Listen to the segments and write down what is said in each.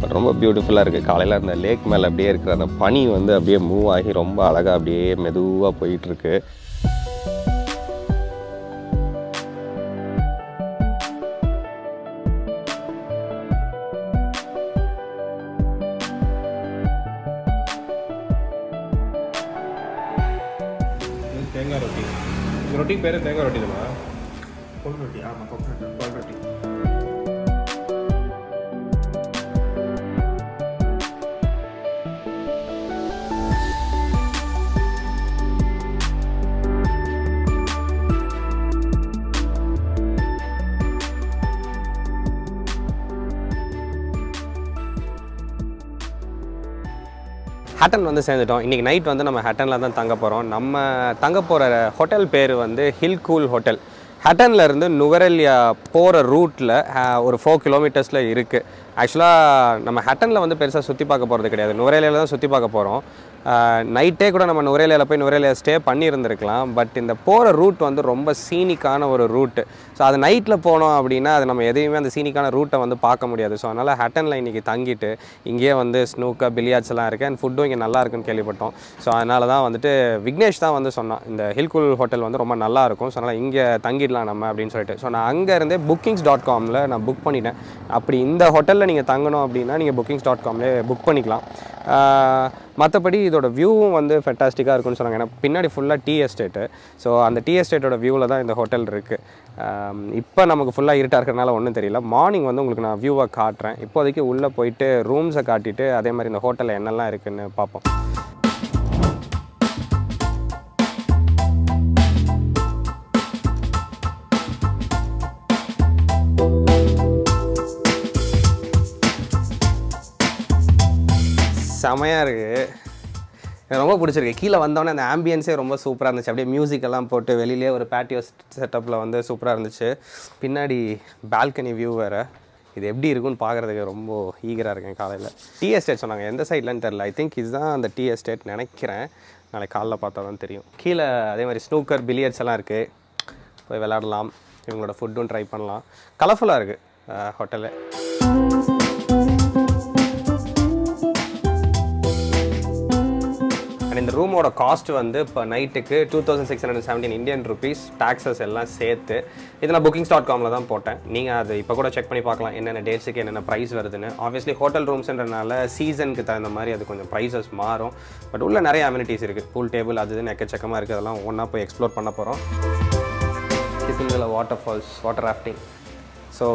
But ரொம்ப பியூட்டிஃபுல்லாக இருக்குது காலையில் அந்த லேக் மேலே அப்படியே இருக்கிற அந்த பனி வந்து அப்படியே மூவ் ஆகி ரொம்ப அழகாக அப்படியே மெதுவாக போயிட்டுருக்கு இது தேங்காய் ரொட்டி. ரொட்டி பேர் தேங்காய் ரொட்டி. தானா கொல் ரொட்டி. ஆமாம் கொக்கனட் ஹட்டன் வந்து சேர்ந்துட்டோம். இன்றைக்கி நைட் வந்து நம்ம ஹட்டனில் தான் தங்க போகிறோம் நம்ம தங்க போகிற ஹோட்டல் பேர் வந்து ஹில் கூல் ஹோட்டல் ஹட்டன்ல இருந்து போகிற ரூட்டில் ஒரு ஃபோர் கிலோமீட்டர்ஸில் இருக்குது ஆக்சுவலாக நம்ம ஹட்டனில் வந்து பெருசாக சுற்றி பார்க்க போகிறது கிடையாது. நுரையிலையில் தான் சுற்றி பார்க்க போகிறோம் நைட்டே கூட நம்ம நுரையிலையில் போய் நுரையிலையில் ஸ்டே பண்ணியிருந்துருக்கலாம். பட் இந்த போகிற ரூட் வந்து ரொம்ப சீனிக்கான ஒரு ரூட்டு ஸோ அது நைட்டில் போனோம் அப்படின்னா அது நம்ம எதையுமே அந்த சீனிக்கான ரூட்டை வந்து பார்க்க முடியாது. ஸோ அதனால் ஹட்டனில் இன்றைக்கி தங்கிட்டு இங்கேயே வந்து ஸ்னூக்கா பில்லியார்ட்ஸ் எல்லாம் இருக்குது அண்ட் ஃபுட்டும் இங்கே நல்லா இருக்குன்னு கேள்விப்பட்டோம். ஸோ அதனால தான் வந்துட்டு விக்னேஷ் தான் வந்து சொன்னான். இந்த ஹில்குல் ஹோட்டல் வந்து ரொம்ப நல்லா இருக்கும். ஸோ அதனால் இங்கே தங்கிடலாம் நம்ம அப்படின்னு சொல்லிட்டு. ஸோ நான் அங்கே இருந்தே புக்கிங்ஸ் டாட் காமில் நான் புக் பண்ணிட்டேன். அப்படி இந்த ஹோட்டலில் நீங்கள் தங்கணும் அப்படின்னா நீங்கள் புக்கிங்ஸ் டாட் காம்லேயே புக் பண்ணிக்கலாம் மற்றபடி இதோட வியூவும் வந்து ஃபென்டாஸ்டிக்காக இருக்கும்னு சொன்னாங்க. ஏன்னா பின்னாடி ஃபுல்லாக டீ எஸ்டேட்டு ஸோ அந்த டீ எஸ்டேட்டோட வியூவில் தான் இந்த ஹோட்டல் இருக்குது இப்போ நமக்கு ஃபுல்லாக இருட்டாக இருக்கிறனால ஒன்றும் தெரியல. மார்னிங் வந்து உங்களுக்கு நான் வியூவை காட்டுறேன். இப்போதைக்கு உள்ளே போயிட்டு ரூம்ஸை காட்டிட்டு அதே மாதிரி இந்த ஹோட்டலில் என்னெல்லாம் இருக்குதுன்னு பார்ப்போம் செமையாக இருக்குது எனக்கு ரொம்ப பிடிச்சிருக்கு. கீழே வந்தோடனே அந்த ஆம்பியன்ஸே ரொம்ப சூப்பராக இருந்துச்சு. அப்படியே மியூசிக்கெல்லாம் போட்டு வெளியிலே ஒரு பேட்டியோ செட்டப்பில் வந்து சூப்பராக இருந்துச்சு. பின்னாடி பால்கனி வியூ வேறு. இது எப்படி இருக்குன்னு பார்க்குறதுக்கு ரொம்ப ஈகராக இருக்கேன் காலையில். டீ எஸ்டேட் சொன்னாங்க. எந்த சைட்லன்னு தெரில ஐ திங்க் இதுதான் அந்த டீ எஸ்டேட் நினைக்கிறேன். நாளைக்கு காலைல பார்த்தா தான் தெரியும். கீழே அதே மாதிரி ஸ்னூக்கர் பில்லியர்ட்ஸ் எல்லாம் இருக்குது போய் விளாடலாம் இவங்களோட ஃபுட்டும் ட்ரை பண்ணலாம். கலர்ஃபுல்லாக இருக்குது ஹோட்டலு இந்த ரூமோட காஸ்ட் வந்து இப்போ நைட்டுக்கு two thousand six hundred seventeen Indian rupees taxes எல்லாம் சேர்த்து இதெல்லாம் நான் புக்கிங்ஸ் டாட் காமில் தான் போட்டேன். நீங்கள் அது இப்போ கூட செக் பண்ணி பார்க்கலாம் என்னென்ன டேட்ஸுக்கு என்னென்ன ப்ரைஸ் வருதுன்னு. ஆப்வியஸ்லி ஹோட்டல் ரூம்ஸ்ன்றனால சீசனுக்கு தகுந்த மாதிரி அது கொஞ்சம் ப்ரைஸஸ் மாறும். பட் உள்ள நிறைய அம்யூனிட்டிஸ் இருக்குது பூல் டேபிள் அது இதுன்னு எக்கச்சக்கமாக இருக்குது அதெல்லாம் ஒன்றா போய் எக்ஸ்ப்ளோர் பண்ண போகிறோம் Kitulgala water falls water rafting so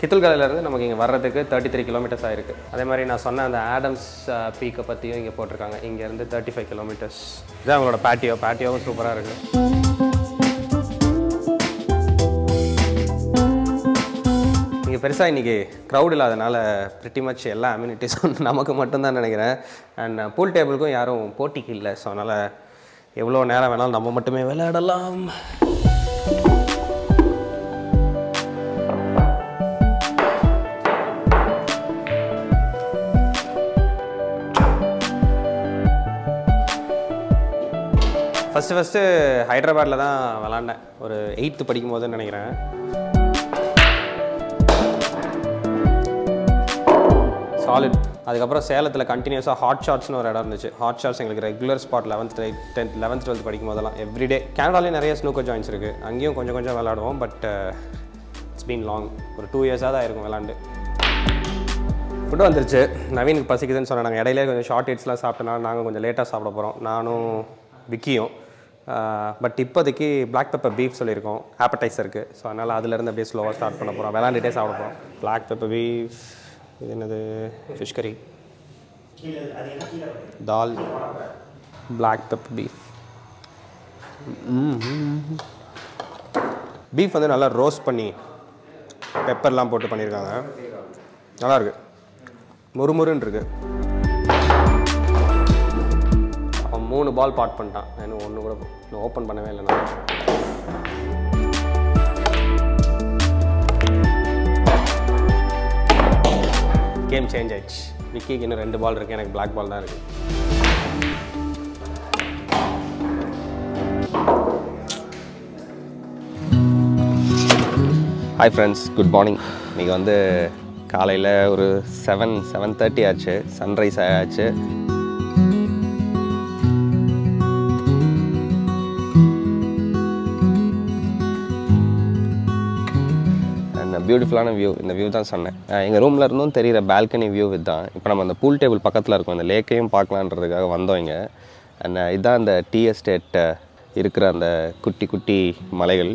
கித்துல்கலையிலேருந்து நமக்கு இங்கே வர்றதுக்கு தேர்ட்டி த்ரீ கிலோமீட்டர்ஸ் ஆயிருக்கு. அதே மாதிரி நான் சொன்ன அந்த ஆடம்ஸ் uh, பீக்கை பற்றியும் இங்கே போட்டிருக்காங்க. இங்கேருந்து தேர்ட்டி ஃபைவ் கிலோமீட்டர்ஸ் இதான் அவங்களோட பேட்டியோ பேட்டியோவும் சூப்பராக இருக்குது இங்கே பெருசாக இன்றைக்கி க்ரௌட் இல்லாதனால ப்ரிட்டி மச் எல்லா அம்யூனிட்டிஸும் நமக்கு மட்டும்தான் நினைக்கிறேன். அண்ட் பூல் டேபிளுக்கும் யாரும் போட்டிக்கு இல்லை. ஸோ அதனால் எவ்வளோ நேரம் வேணாலும் நம்ம மட்டுமே விளையாடலாம். ஃபஸ்ட்டு ஃபஸ்ட்டு ஹைதராபாத்தில் தான் விளாண்டேன். ஒரு எயித்து படிக்கும் போதுன்னு நினைக்கிறேன். சாலிட் அதுக்கப்புறம் சேலத்தில் கண்டினியூஸாக ஹாட் ஷாட்ஸ்னு ஒரு இடம் இருந்துச்சு. ஹாட் ஷாட்ஸ் எங்களுக்கு regular spot eleventh tenth eleventh twelfth படிக்கும் போதெல்லாம் எவ்ரிடே கேனடாலேயும் நிறைய ஸ்னூக்கர் ஜாயின்ஸ் இருக்குது அங்கேயும் கொஞ்சம் கொஞ்சம் விளாடுவோம். பட் இட்ஸ் பீன் லாங் ஒரு டூ இயர்ஸாக தான் இருக்கும் விளாண்டு. ஃபுட்டு வந்துருச்சு. நவீனுக்கு பசிக்குதுன்னு சொன்னாங்க. இடையிலே கொஞ்சம் ஷார்ட் ஹிட்ஸ்லாம் சாப்பிட்டனால நாங்கள் கொஞ்சம் லேட்டாக சாப்பிட போகிறோம் நானும் விக்கியும். பட் இப்போதைக்கு பிளாக் பெப்பர் பீஃப் சொல்லியிருக்கோம். ஆப்படைசருக்கு ஸோ அதனால் அதுலேருந்து அப்படியே ஸ்லோவாக ஸ்டார்ட் பண்ண போகிறோம் விளாண்டுட்டே சாப்பிட போகிறோம் பிளாக் பெப்பர் பீஃப் இது என்னது? ஃபிஷ் கறி தால் பிளாக் பெப்பர் பீஃப் பீஃப் வந்து நல்லா ரோஸ்ட் பண்ணி பெப்பர்லாம் போட்டு பண்ணியிருக்காங்க. நல்லாயிருக்கு முறுமுறுன்னு இருக்குது மூணு பால் பாட் பண்ணிட்டான். நான் இன்னும் ஒன்று கூட இன்னும் ஓப்பன் பண்ணவே இல்லை நான். கேம் சேஞ்ச் ஆயிடுச்சு. விக்கிக்கு இன்னும் ரெண்டு பால் இருக்குது எனக்கு பிளாக் பால் தான் இருக்குது ஹாய் ஃப்ரெண்ட்ஸ் குட் மார்னிங் இன்றைக்கி வந்து காலையில் ஒரு செவன் செவன் தேர்ட்டி ஆச்சு. சன்ரைஸ் ஆச்சு பியூட்டிஃபுல்லான வியூ இந்த வியூ தான் சொன்னேன். எங்கள் ரூமில் இருந்தும் தெரிகிற பால்கனி வியூ இதுதான். இப்போ நம்ம அந்த பூல் டேபிள் பக்கத்தில் இருக்கோம். இந்த லேக்கையும் பார்க்கலான்றதுக்காக வந்தோம் இங்கே. அண்ட் இதுதான் அந்த டீ எஸ்டேட் இருக்கிற அந்த குட்டி குட்டி மலைகள்.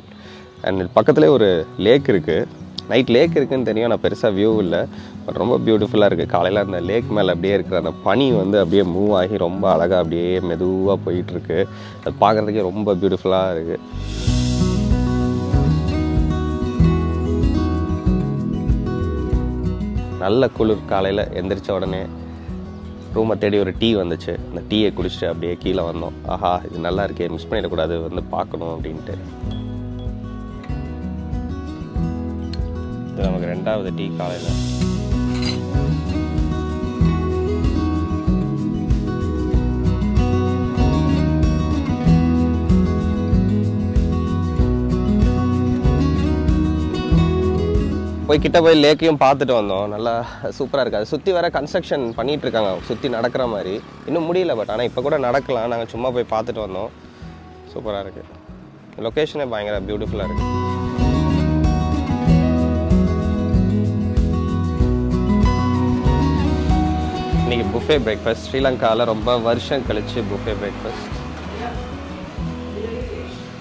அண்ட் பக்கத்துலேயே ஒரு லேக் இருக்குது நைட் லேக் இருக்குதுன்னு தெரியும். நான் பெருசாக வியூ இல்லை. பட் ரொம்ப பியூட்டிஃபுல்லாக இருக்குது காலையில் அந்த லேக் மேலே அப்படியே இருக்கிற அந்த பனி வந்து அப்படியே மூவ் ஆகி ரொம்ப அழகாக அப்படியே மெதுவாக போயிட்டுருக்கு அது பார்க்குறதுக்கே ரொம்ப பியூட்டிஃபுல்லாக இருக்குது நல்ல குளிர் காலையில் எந்திரிச்ச உடனே ரூமை தேடி ஒரு டீ வந்துச்சு. அந்த டீயை குடிச்சிட்டு அப்படியே கீழே வந்தோம். ஆஹா இது நல்லா இருக்கே மிஸ் பண்ணிடக்கூடாது வந்து பார்க்கணும் அப்படின்ட்டு. இது நமக்கு ரெண்டாவது டீ காலையில். போய் கிட்ட போய் லேக்கையும் பார்த்துட்டு வந்தோம். நல்லா சூப்பராக இருக்குது. சுற்றி வர கன்ஸ்ட்ரக்ஷன் பண்ணிகிட்டு இருக்காங்க சுற்றி நடக்கிற மாதிரி. இன்னும் முடியல பட் ஆனால் இப்போ கூட நடக்கலாம். நாங்கள் சும்மா போய் பார்த்துட்டு வந்தோம். சூப்பராக இருக்குது லொக்கேஷனே பயங்கர பியூட்டிஃபுல்லாக இருக்குது இன்னைக்கு புஃபே பிரேக்ஃபாஸ்ட் ஸ்ரீலங்காவில் ரொம்ப வருஷம் கழிச்சு புஃபே பிரேக்ஃபாஸ்ட்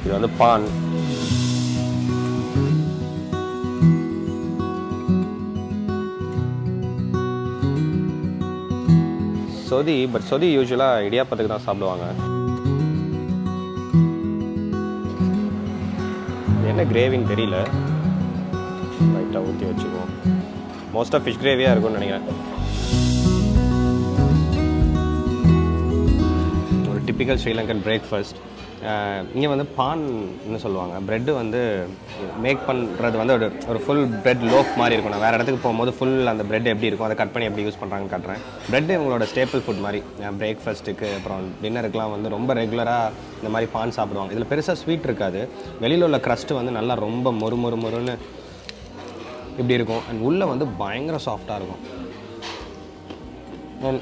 இது வந்து பான். சொதி பட் சொதி யூஸ்வலாக இடியாப்பத்துக்கு தான் சாப்பிடுவாங்க. என்ன கிரேவின்னு தெரியல. லைட்டாக ஊற்றி வச்சுக்குவோம். மோஸ்ட்டாக ஃபிஷ் கிரேவியாக இருக்கும்னு நினைக்கிறேன். ஒரு டிப்பிக்கல் ஸ்ரீலங்கன் பிரேக்ஃபாஸ்ட் இங்கே வந்து பான்னு சொல்லுவாங்க. ப்ரெட்டு வந்து மேக் பண்ணுறது வந்து ஒரு ஒரு ஃபுல் ப்ரெட் லோஃப் மாதிரி இருக்கும் நான் வேறு இடத்துக்கு போகும்போது ஃபுல் அந்த ப்ரெட் எப்படி இருக்கும் அதை கட் பண்ணி எப்படி யூஸ் பண்ணுறாங்கன்னு காட்டுறேன். ப்ரெட் இவங்களோட ஸ்டேப்பிள் ஃபுட் மாதிரி பிரேக்ஃபாஸ்ட்டுக்கு அப்புறம் டின்னருக்குலாம் வந்து ரொம்ப ரெகுலராக இந்த மாதிரி பான் சாப்பிடுவாங்க. இதில் பெருசாக ஸ்வீட் இருக்காது. வெளியில் உள்ள க்ரஸ்ட்டு வந்து நல்லா ரொம்ப மொறு மொறு மொறுன்னு இப்படி இருக்கும். அண்ட் உள்ளே வந்து பயங்கர சாஃப்டாக இருக்கும். And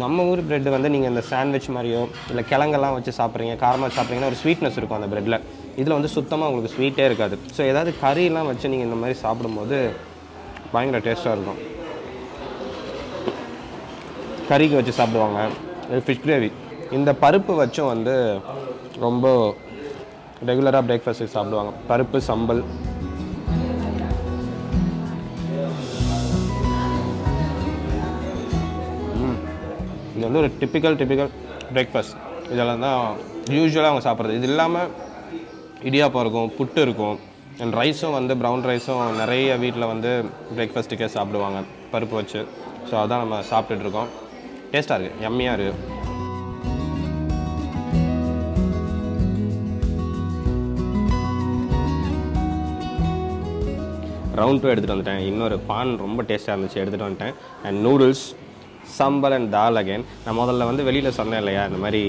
நம்ம ஊர் பிரெட் வந்து நீங்கள் இந்த சாண்ட்விச் மாதிரியோ இல்லை கிழங்கெல்லாம் வச்சு சாப்பிட்றீங்க காரமாக சாப்பிட்றீங்கன்னா ஒரு ஸ்வீட்னஸ் இருக்கும் அந்த பிரெட்டில் இதில் வந்து சுத்தமாக உங்களுக்கு ஸ்வீட்டே இருக்காது. ஸோ ஏதாவது கறியெல்லாம் வச்சு நீங்கள் இந்த மாதிரி சாப்பிடும்போது பயங்கர டேஸ்ட்டாக இருக்கும். கறிக்கு வச்சு சாப்பிடுவாங்க. ஃபிஷ் கிரேவி இந்த பருப்பு வச்சும் வந்து ரொம்ப ரெகுலராக பிரேக்ஃபாஸ்ட்டுக்கு சாப்பிடுவாங்க. பருப்பு சம்பல் இது வந்து ஒரு டிப்பிக்கல் டிப்பிக்கல் பிரேக்ஃபாஸ்ட் இதெல்லாம் தான் யூஸ்வலாக அவங்க சாப்பிட்றது. இது இல்லாமல் இடியாப்பம் இருக்கும் புட்டு இருக்கும் அண்ட் ரைஸும் வந்து ப்ரௌன் ரைஸும் நிறைய வீட்டில் வந்து பிரேக்ஃபாஸ்ட்டுக்கே சாப்பிடுவாங்க பருப்பு வச்சு. ஸோ அதான் நம்ம சாப்பிட்டுட்ருக்கோம் டேஸ்ட்டாக இருக்குது எம்மியாக இருக்குது ரவுண்ட் டூ எடுத்துகிட்டு வந்துட்டேன். இன்னொரு பான் ரொம்ப டேஸ்ட்டாக இருந்துச்சு எடுத்துகிட்டு வந்துட்டேன். அண்ட் நூடுல்ஸ் சம்பல் அண்ட் தால் அகைன் நான் முதல்ல வந்து வெளியில் சொன்னேன் இல்லையா இந்த மாதிரி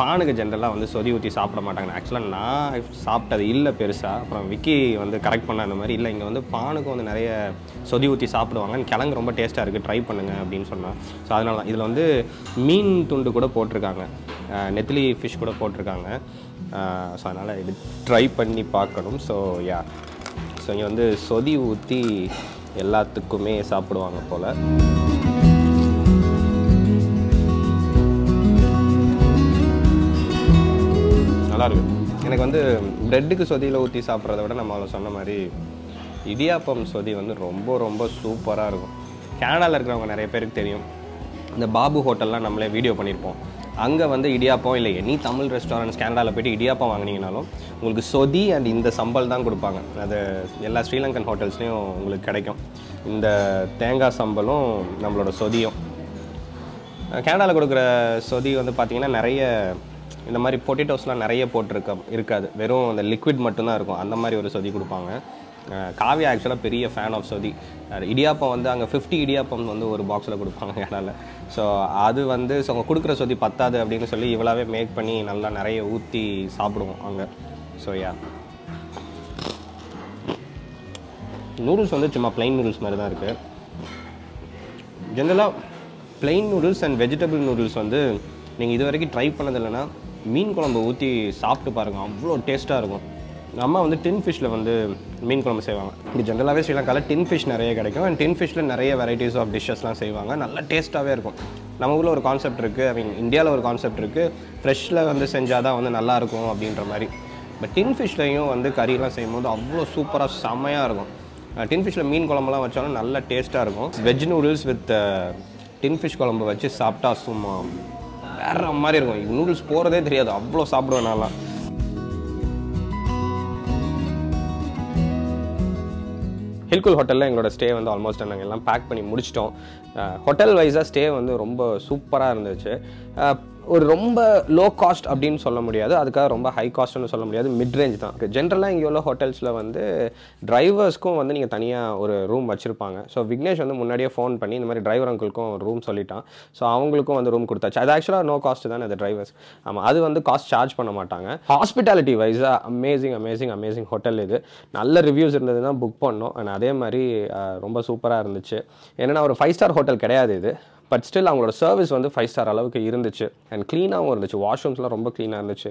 பானுக்கு ஜென்ரலாக வந்து சொதி ஊற்றி சாப்பிட மாட்டாங்க ஆக்சுவலாக நான் சாப்பிட்டது இல்லை பெருசாக அப்புறம் விக்கி வந்து கரெக்ட் பண்ண அந்த மாதிரி இல்லை. இங்கே வந்து பானுக்கு வந்து நிறைய சொதி ஊற்றி சாப்பிடுவாங்கன்னு. கிழங்கு ரொம்ப டேஸ்ட்டாக இருக்குது ட்ரை பண்ணுங்க அப்படின்னு சொன்னான். ஸோ அதனால தான். இதில் வந்து மீன் துண்டு கூட போட்டிருக்காங்க. நெத்திலி ஃபிஷ் கூட போட்டிருக்காங்க. ஸோ அதனால் இது ட்ரை பண்ணி பார்க்கணும். ஸோ யா ஸோ இங்கே வந்து சொதி ஊற்றி எல்லாத்துக்குமே சாப்பிடுவாங்க போல். நல்லாயிருக்கும் எனக்கு வந்து ப்ரெட்டுக்கு சொதியில் ஊற்றி சாப்பிட்றத விட நம்ம அவளை சொன்ன மாதிரி இடியாப்பம் சொதி வந்து ரொம்ப ரொம்ப சூப்பராக இருக்கும். கேனடாவில் இருக்கிறவங்க நிறைய பேருக்கு தெரியும். இந்த பாபு ஹோட்டல்லாம் நம்மளே வீடியோ பண்ணியிருப்போம் அங்கே வந்து இடியாப்பம் இல்லை எனி தமிழ் ரெஸ்டாரண்ட்ஸ் கேனடாவில் போய்ட்டு இடியாப்பம் வாங்கினீங்கனாலும் உங்களுக்கு சொதி அண்ட் இந்த சம்பல் தான் கொடுப்பாங்க. அது எல்லா ஸ்ரீலங்கன் ஹோட்டல்ஸ்லேயும் உங்களுக்கு கிடைக்கும். இந்த தேங்காய் சம்பலும் நம்மளோட சொதியும். கேனடாவில் கொடுக்குற சொதி வந்து பார்த்திங்கன்னா நிறைய இந்த மாதிரி பொட்டேட்டோஸ்லாம் நிறைய போட்டிருக்க இருக்காது. வெறும் அந்த லிக்விட் மட்டும்தான் இருக்கும். அந்த மாதிரி ஒரு சொதி கொடுப்பாங்க. காவியா ஆக்சுவலாக பெரிய ஃபேன் ஆஃப் சொதி. இடியாப்பம் வந்து அங்கே ஃபிஃப்டி இடியாப்பம் வந்து ஒரு பாக்ஸில் கொடுப்பாங்க என்னால். ஸோ அது வந்து ஸோ அவங்க கொடுக்குற சொதி பத்தாது அப்படின்னு சொல்லி இவ்வளோவே மேக் பண்ணி நல்லா நிறைய ஊற்றி சாப்பிடுவோம் அங்கே. ஸோ யா நூடுல்ஸ் வந்து சும்மா ப்ளைன் நூடுல்ஸ் மாதிரி தான் இருக்குது ஜென்ரலாக plain noodles and vegetable noodles வந்து நீங்கள் இது வரைக்கும் ட்ரை பண்ணது இல்லைன்னா மீன் குழம்பு ஊற்றி சாப்பிட்டு பாருங்கள் அவ்வளோ டேஸ்ட்டாக இருக்கும். அம்மா வந்து டின் ஃபிஷ்ஷில் வந்து மீன் குழம்பு செய்வாங்க. இங்கே ஜென்ரலாகவே ஸ்ரீலங்காவில் டின் ஃபிஷ் நிறைய கிடைக்கும். அண்ட் டின் ஃபிஷ்ஷில் நிறைய வெரைட்டிஸ் ஆஃப் டிஷ்ஷஸ்லாம் செய்வாங்க. நல்லா டேஸ்ட்டாகவே இருக்கும். நம்ம ஊரில் ஒரு கான்செப்ட் இருக்குது ஐ மீன் இந்தியாவில் ஒரு கான்செப்ட் இருக்குது ஃப்ரெஷ்ஷில் வந்து செஞ்சால் தான் வந்து நல்லாயிருக்கும் அப்படின்ற மாதிரி. பட் டின் ஃபிஷ்லையும் வந்து கறிலாம் செய்யும்போது அவ்வளோ சூப்பராக செம்மையாக இருக்கும். டின் ஃபிஷ்ஷில் மீன் குழம்புலாம் வச்சாலும் நல்ல டேஸ்ட்டாக இருக்கும். Veg noodles with tin fish குழம்பு வச்சு சாப்பிட்டா சும்மா வேற மாதிரி இருக்கும். நூடுல்ஸ் போகிறதே தெரியாது. அவ்வளோ சாப்பிடுவேன் நான்லாம். ஹில்குல் ஹோட்டலில் எங்களோட ஸ்டே வந்து ஆல்மோஸ்ட் நாங்கள் எல்லாம் பேக் பண்ணி முடிச்சிட்டோம். ஹோட்டல் வைஸாக ஸ்டே வந்து ரொம்ப சூப்பராக இருந்துச்சு. ஒரு ரொம்ப லோ காஸ்ட் அப்படின்னு சொல்ல முடியாது. அதுக்காக ரொம்ப ஹை காஸ்ட்னு சொல்ல முடியாது. மிட் ரேஞ்ச் தான். ஜென்ரலாக இங்கே உள்ள ஹோட்டல்ஸில் வந்து டிரைவர்ஸ்க்கும் வந்து நீங்கள் தனியாக ஒரு ரூம் வச்சுருப்பாங்க. ஸோ விக்னேஷ் வந்து முன்னாடியே ஃபோன் பண்ணி இந்த மாதிரி டிரைவர் அங்கிளுக்கும் ரூம் சொல்லிட்டான். ஸோ அவங்களுக்கும் வந்து ரூம் கொடுத்தாச்சு. அது ஆக்சுவலாக நோ காஸ்ட் தானே அது டிரைவர்ஸ் ஆமாம் அது வந்து காஸ்ட் சார்ஜ் பண்ண மாட்டாங்க. ஹாஸ்பிட்டாலிட்டி வைஸாக அமேசிங் அமேசிங் அமேசிங் ஹோட்டல் இது. நல்ல ரிவ்யூஸ் இருந்தது தான் புக் பண்ணோம். அண்ட் அதே மாதிரி ரொம்ப சூப்பராக இருந்துச்சு. ஏன்னா ஒரு ஃபைவ் ஸ்டார் ஹோட்டல் கிடையாது இது. பட் ஸ்டில் அவங்களோட சர்வீஸ் வந்து ஃபைவ் ஸ்டார் அளவுக்கு இருந்துச்சு. அண்ட் க்ளீனாகவும் இருந்துச்சு. வாஷ்ரூம்ஸ்லாம் ரொம்ப க்ளீனாக இருந்துச்சு.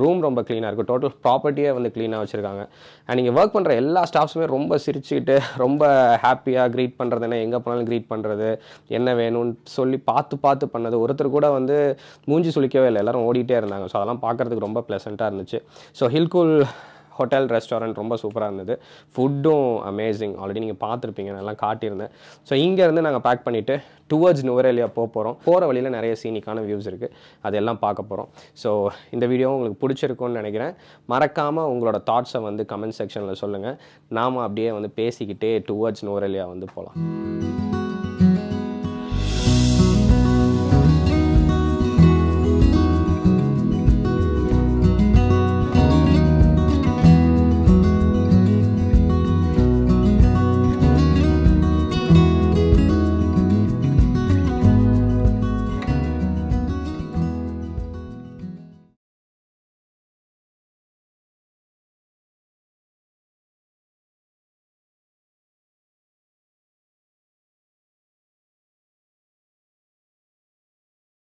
ரூம் ரொம்ப க்ளீனாக இருக்குது டோட்டல் ப்ராப்பர்ட்டியே வந்து க்ளீனாக வச்சுருக்காங்க. அண்ட் நீங்கள் ஒர்க் பண்ணுற எல்லா ஸ்டாஃப்ஸுமே ரொம்ப சிரிச்சுக்கிட்டு ரொம்ப ஹாப்பியாக க்ரீட் பண்ணுறது என்ன எங்கே போனாலும் க்ரீட் பண்ணுறது என்ன வேணும்னு சொல்லி பார்த்து பார்த்து பண்ணது. ஒருத்தர் கூட வந்து மூஞ்சி சுழிக்கவே இல்லை. எல்லோரும் ஓடிட்டே இருந்தாங்க. ஸோ அதெல்லாம் பார்க்குறதுக்கு ரொம்ப ப்ளசண்ட்டாக இருந்துச்சு. ஸோ ஹில்குல் ஹோட்டல் ரெஸ்டாரண்ட் ரொம்ப சூப்பராக இருந்தது. ஃபுட்டும் அமேசிங் ஆல்ரெடி நீங்கள் பார்த்துருப்பீங்க நல்லா காட்டியிருந்தேன். ஸோ இங்கேருந்து நாங்கள் பேக் பண்ணிவிட்டு டுவர்ட்ஸ் நுவரேலியா போக போகிறோம் போகிற வழியில் நிறைய சீனிக்கான வியூஸ் இருக்குது அதெல்லாம் பார்க்க போகிறோம் ஸோ இந்த வீடியோ உங்களுக்கு பிடிச்சிருக்கும்னு நினைக்கிறேன். மறக்காமல் உங்களோட தாட்ஸை வந்து கமெண்ட் செக்ஷனில் சொல்லுங்கள் நாம் அப்படியே வந்து பேசிக்கிட்டே டுவர்ட்ஸ் நுவரேலியா வந்து போகலாம்